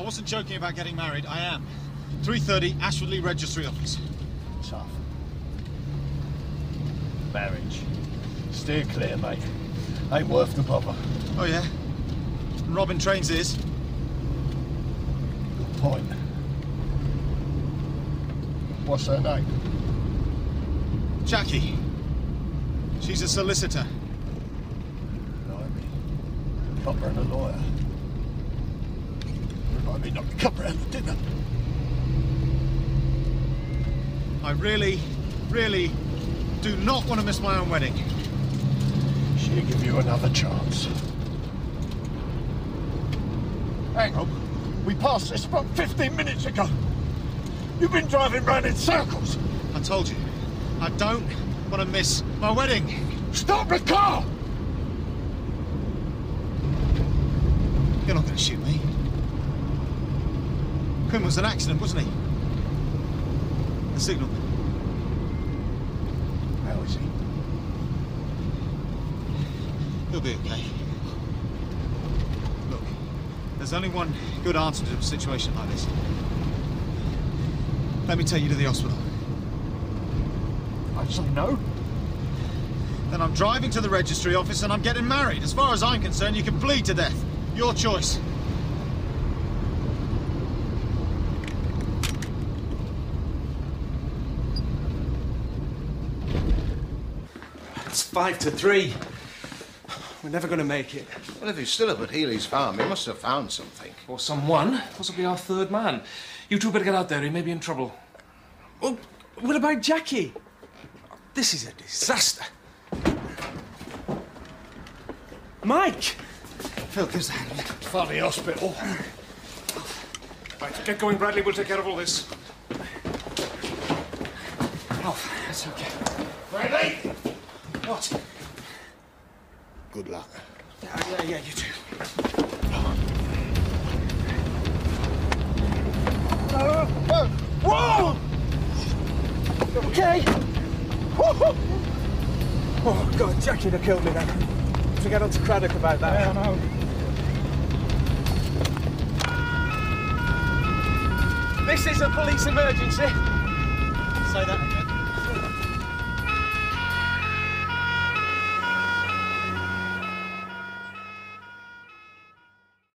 I wasn't joking about getting married. I am. 3.30, Ashfordly Registry Office. Tough. Marriage. Steer clear, mate. Ain't worth the bother. Oh, yeah? Robin trains is? Good point. What's her name? Jackie. She's a solicitor. Blimey. Copper and a lawyer. Not dinner. I really, really do not want to miss my own wedding. She'll give you another chance. Hang on. We passed this about 15 minutes ago. You've been driving round in circles. I told you, I don't want to miss my wedding. Stop the car! You're not going to shoot me. Quinn was an accident, wasn't he? The signal. How is he? He'll be okay. Look, there's only one good answer to a situation like this. Let me take you to the hospital. I say no. Then I'm driving to the registry office and I'm getting married. As far as I'm concerned, you can bleed to death. Your choice. It's five to three. We're never going to make it. Well, if he's still up at Healy's farm, he must have found something. Or someone. Possibly our third man. You two better get out there. He may be in trouble. Oh, what about Jackie? This is a disaster. Mike! Phil, gives a hand. Funny hospital. Right, get going, Bradley. We'll take care of all this. Oh, that's okay. Bradley! What? Good luck. Yeah, yeah, yeah, you too. Whoa! Okay. Oh, God, Jackie'd have killed me then. To get on to Craddock about that. I know. This is a police emergency. Say that again.